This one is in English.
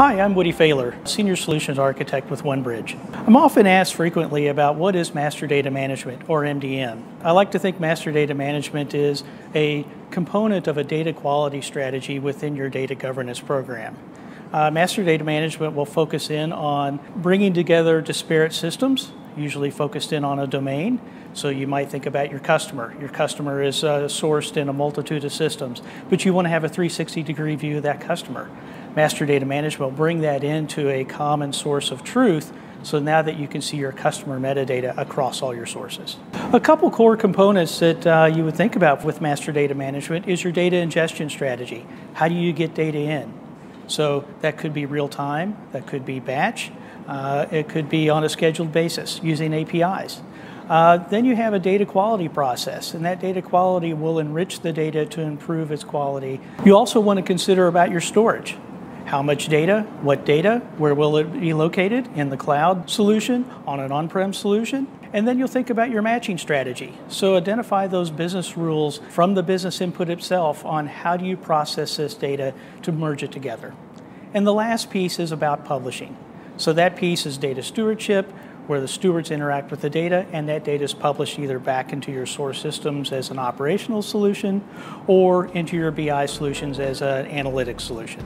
Hi, I'm Woodie Fahler, Senior Solutions Architect with Onebridge. I'm often asked frequently about what is Master Data Management, or MDM. I like to think Master Data Management is a component of a data quality strategy within your data governance program. Uh, Master Data Management will focus in on bringing together disparate systems, usually focused in on a domain. So you might think about your customer. Your customer is uh, sourced in a multitude of systems, but you want to have a 360 degree view of that customer. Master Data Management will bring that into a common source of truth so now that you can see your customer metadata across all your sources. A couple core components that uh, you would think about with Master Data Management is your data ingestion strategy. How do you get data in? So that could be real time, that could be batch, uh, it could be on a scheduled basis using APIs. Uh, then you have a data quality process, and that data quality will enrich the data to improve its quality. You also want to consider about your storage. How much data, what data, where will it be located in the cloud solution, on an on-prem solution? And then you'll think about your matching strategy. So identify those business rules from the business input itself on how do you process this data to merge it together. And the last piece is about publishing. So that piece is data stewardship, where the stewards interact with the data, and that data is published either back into your source systems as an operational solution or into your BI solutions as an analytics solution.